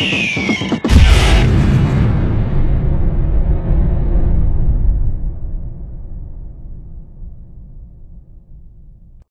Música